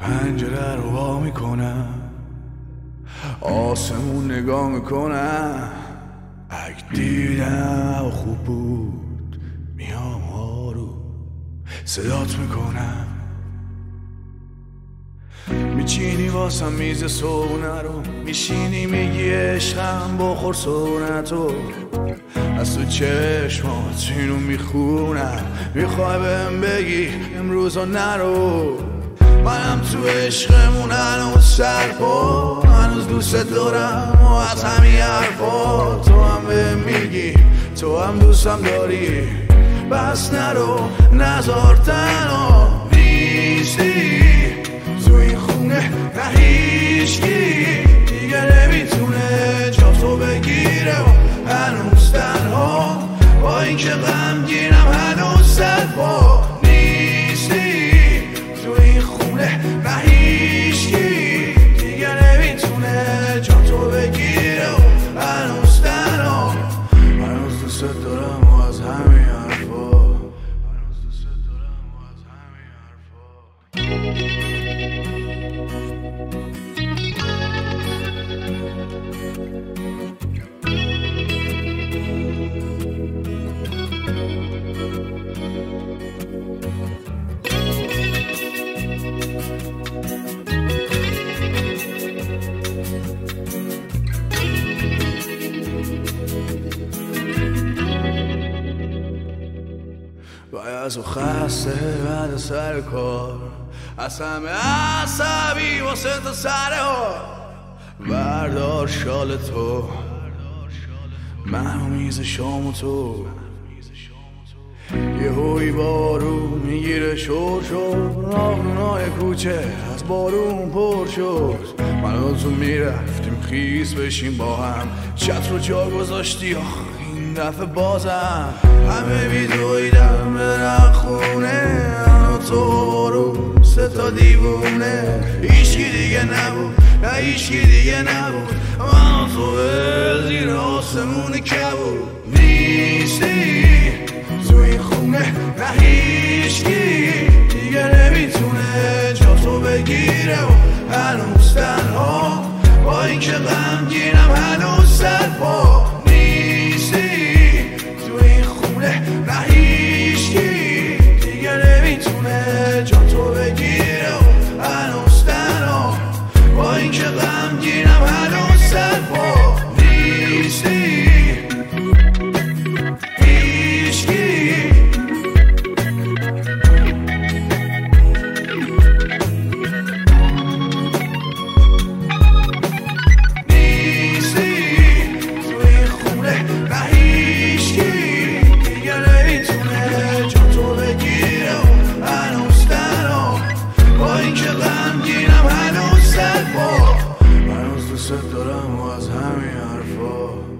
پنجره رو وا می‌کنم. آسمون نگاه می‌کنم. اگه دیدم خوب بود میام آرو صدات می‌کنم. میچینی واسم میز سونه رو. میشینی میگی عشقم بخور سونتو از تو چشمات اینو می‌خونم. می‌خوای بهم بگی امروز نرو. منم تو عشقمون هنوز سرپا هنوز دوست دارم و از همین حرفا. تو هم به میگی تو هم دوستم داری. بس نرو نزار تنها. نمی‌تونه جا تو بگیره و هنوز تنها هنوز دوست دارم. و از خسته بعد سر کار از همه عصبی واسه تو سر ها بردار شال تو من میز شام تو یه هوی بارون می‌گیره شور شد راهنای کوچه از بارون پر شد من و تو می‌رفتیم خیز بشیم با هم چت رو جا گذاشتی آخ این دفعه بازم همه بیدویدم برن خونه و تو بارون سه تا دیوونه. هیچکی دیگه نبود نه هیچکی دیگه نبود. من تو زیر آسمون کبود. نیستی تو خونه نه هیچکی دیگه نمی‌تونه جا تو بگیره. و هنوز تنها با اینکه غمگینم هنوز سرپا غمگینم هنوز سرپا هنوز